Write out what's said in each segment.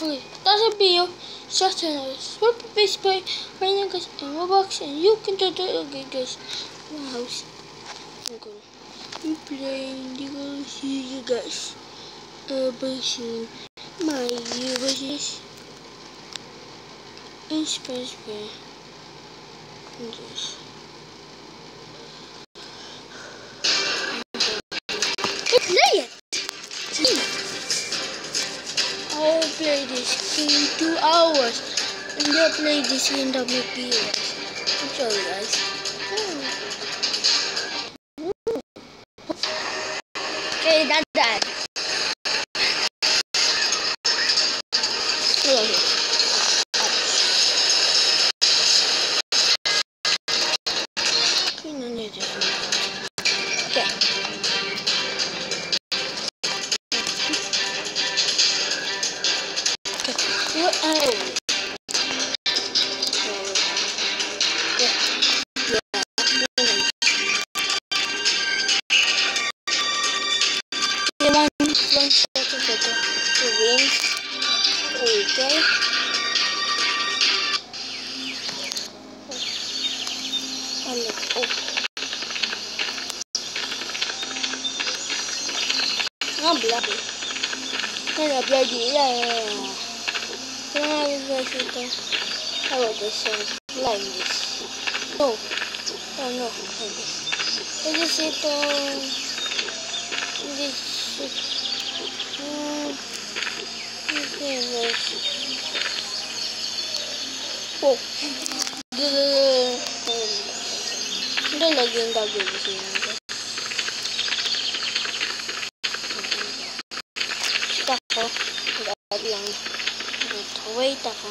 Okay, that's a video. Just a super base play now guys in Roblox and you can do it okay guys. My house. I'm gonna be playing the girl see you guys. Uh basing my versus in space. Yes. In two hours. And they'll play this in movie. I'm sorry guys. Ô. Nó bị lạ bị. Nên là bây giờ là... Nó là chúng ta... How about this one? Like this. No. Oh no, like this. Is this it, um... This... Um... Okay, this. Oh. Hindi, laging gagulisin ko. Wait ako. Wait lang. Wait ako. Wait ako.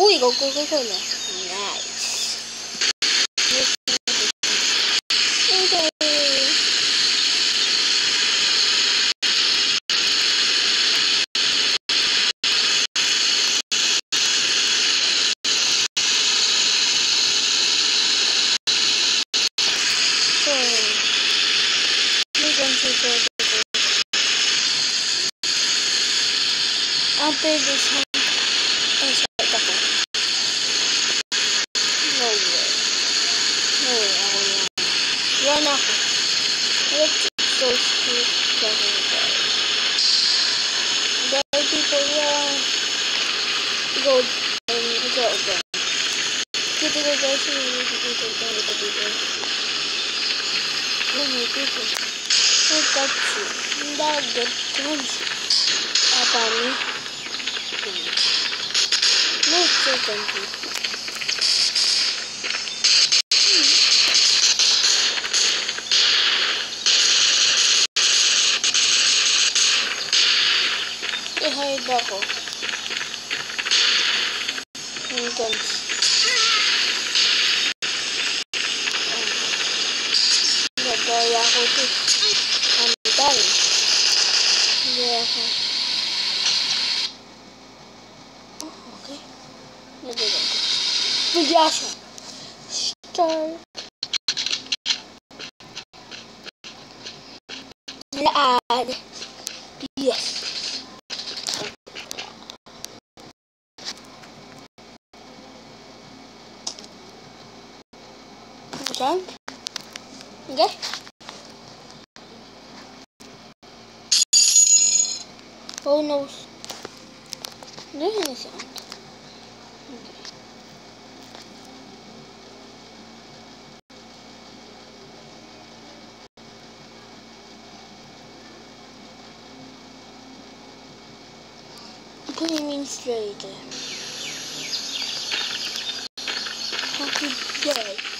Uy, gagulisin ko na. Nice. After this one, ay, start ako. No way. No way, ako yan. Run ako. Let's go to seven guys. There people run. Go and go again. Kita ko guys, hindi ko dito dito. Oh my goodness. I got you. That get. Apa ni? No, so country. I-hide. Yung guns. Nagaya ako ito. Ang dami. Hindi ako. Oh, okay. Nagaya ko. Bigla siya. Start. Laad. Yes. Jump. Okay. Oh no. There's any sound. Okay. Twenty minutes later. Happy day.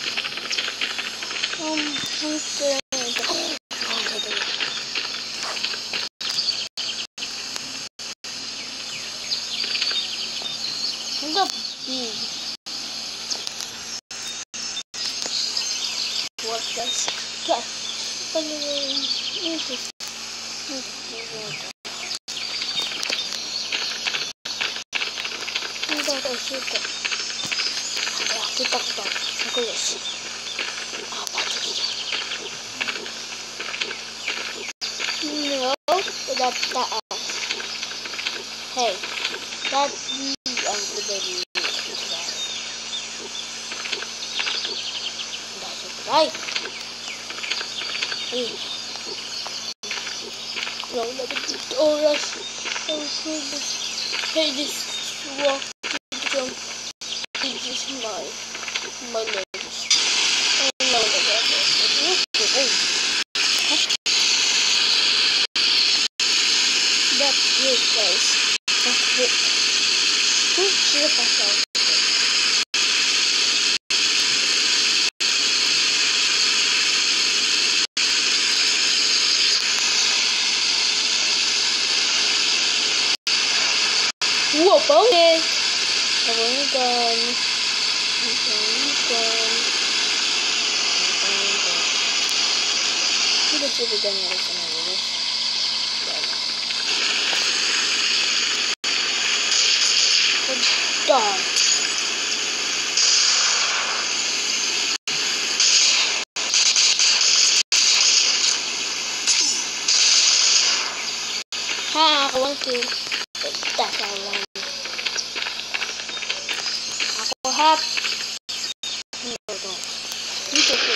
聞いたことある。すごい美味しい。Tidak taas. Sadly, ang kadali Right. Hey. Long na dito oras. Ang service. Hey, this walk this is my my legs. Ang lang na dito. Oh. That's it, guys. That's it. Good shit, I thought. Whoa, bonus! I've only gone. I've only gone. I've only gone. Hindi ko ba ganyan rin sa mga Dog. Ha, ako want to. That's all I want. Ako hap. No, no. Dito ko.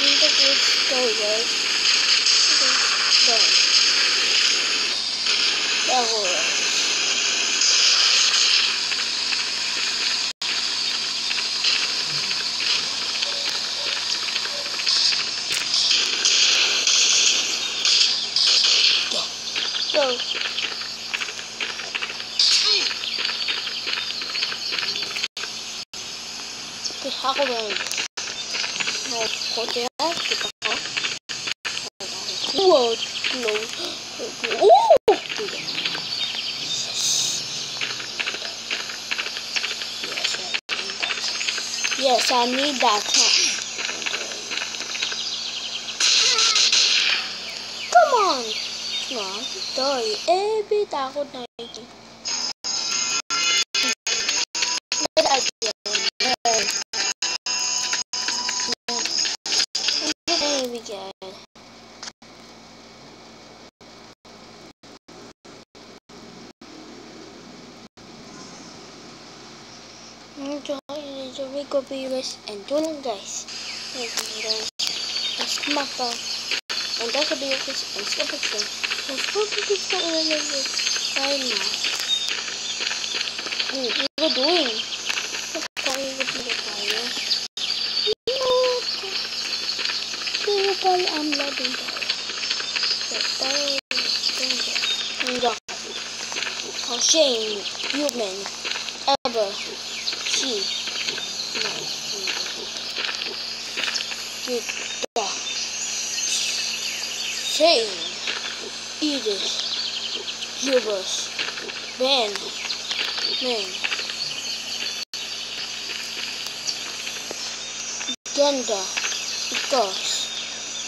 Dito ko go, guys. Done. That was. Go. Okay, ako ba yun? No, kote na. Kita ko. Whoa, no. Ooh! Yes, I need that. Yes, I need that. Come on! Come on. Eh, takot na yun. microvirus en Dolan Dice. Een smartphone. En dat gedeelte is een smartphone. Een smartphone is van een leven. Bijna. Wat doe je? Wat kan je met die pijlen? Kun je pijlen aan doen? Als je een human ever see With the shame Edith Hubers Ben Man Ganda because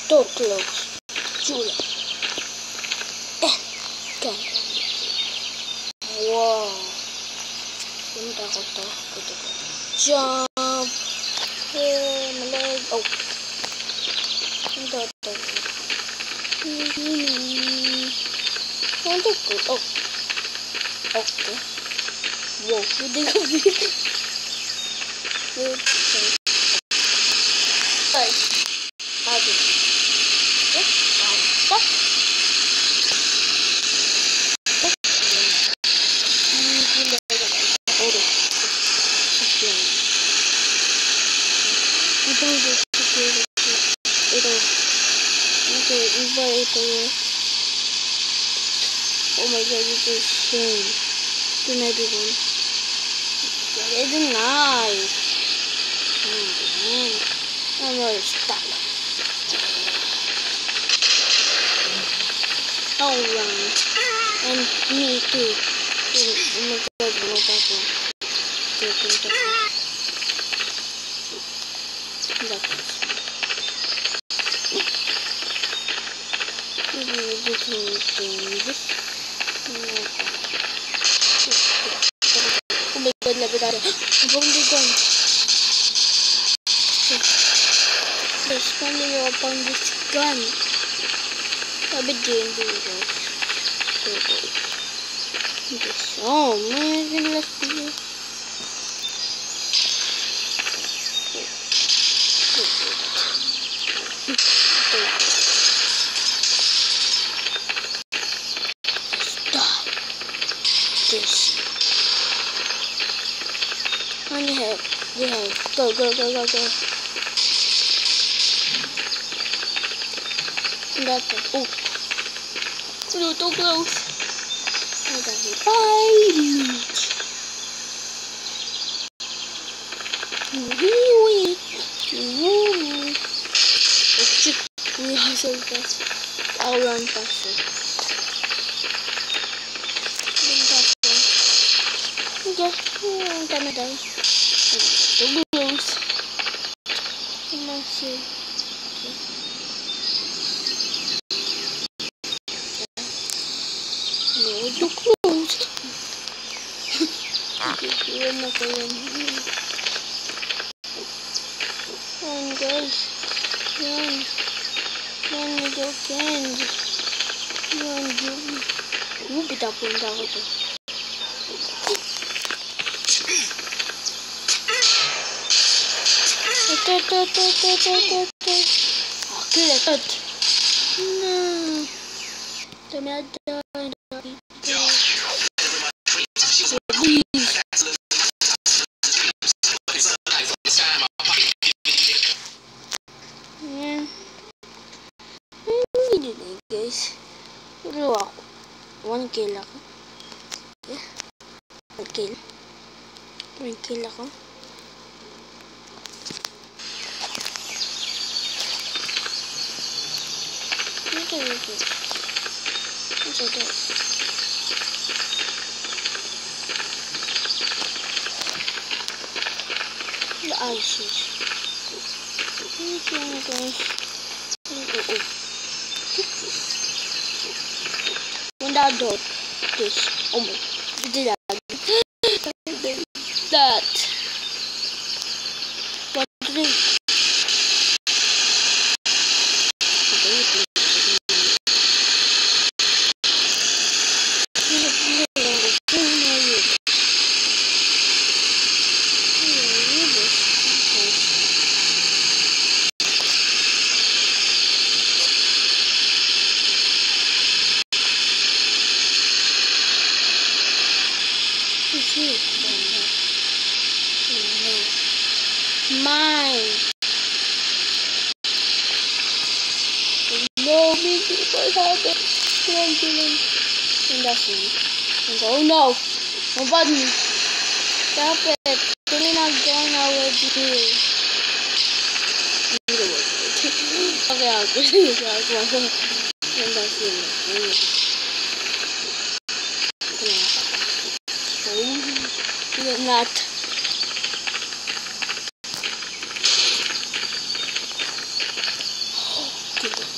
too close Julia and Ganda Wow to Jump Eh, maleg Oh Goku. Oh. Ok. Uou, eu derrubei. Meu Deus. Ai. que Tá. Então, eu vou... Eu vou... Eu vou... Eu. Oh my god, this is shame. Night, everyone. It's nice. Oh man. I'm gonna stop. And me too. Oh my god, no bubble. Take. That's Oh my god, level tayo. Abang gun. They're spending upon this gun. Sabi din dito guys. Ito. Okay, so, may last video. This. On. Go, go, go, go, go. Oh. A little close. I got hit by huge. Wee wee. Oh. We hustle fast. I'll run faster. Ang dami daw. Yan guys. Yan. Yan medyo candy. Yan yun. Uh, pitapunta ako to. Ito, ito, ito, ito, ito, ito, ito. Akin, ito. No. Tumada. Yan. Guys. Pero ako. One kill ako. Yeah. One kill. One kill ako. Ito, ito. Ito, ito. The ices. Ito guys. Ito, oh. dood. Dus om. And that's me. And oh no. Me. Stop it. Killing not going out with you. Okay, I'll go. I'll go. And that's me. You're not. Okay,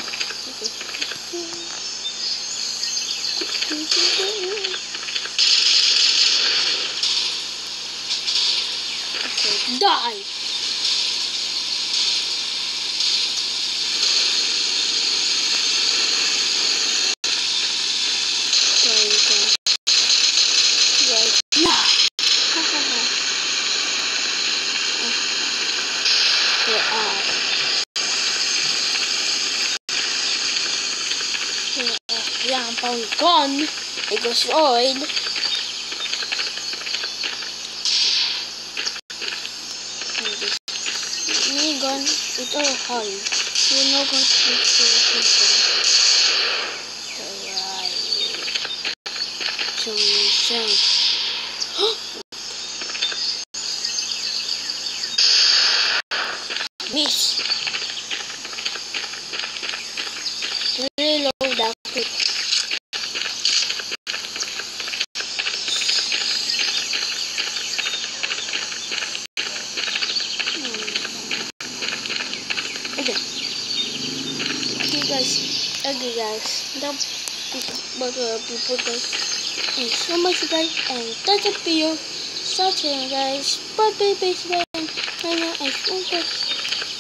die! Ayan, pangkon. Igos oil. Nigon, ito hal. Sinugot ito ito. Ayan. Sumisang. Don't but uh, people guys. Thank you so much guys and that's a video. Such a guys. Bye bye bye bye. My name is Uncle.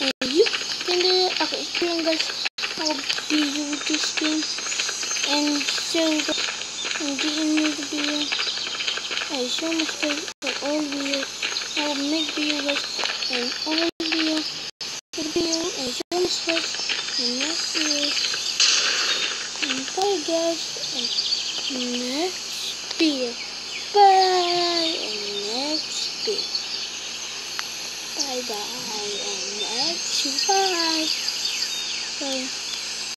And you can do it. Okay, so guys. I'll be with this game. And so guys, I'm getting new the video. I so much guys for all videos. I make video guys and all video. Video and so much guys and video. podcast and next beer. Bye and next beer. Bye bye and next bye. bye.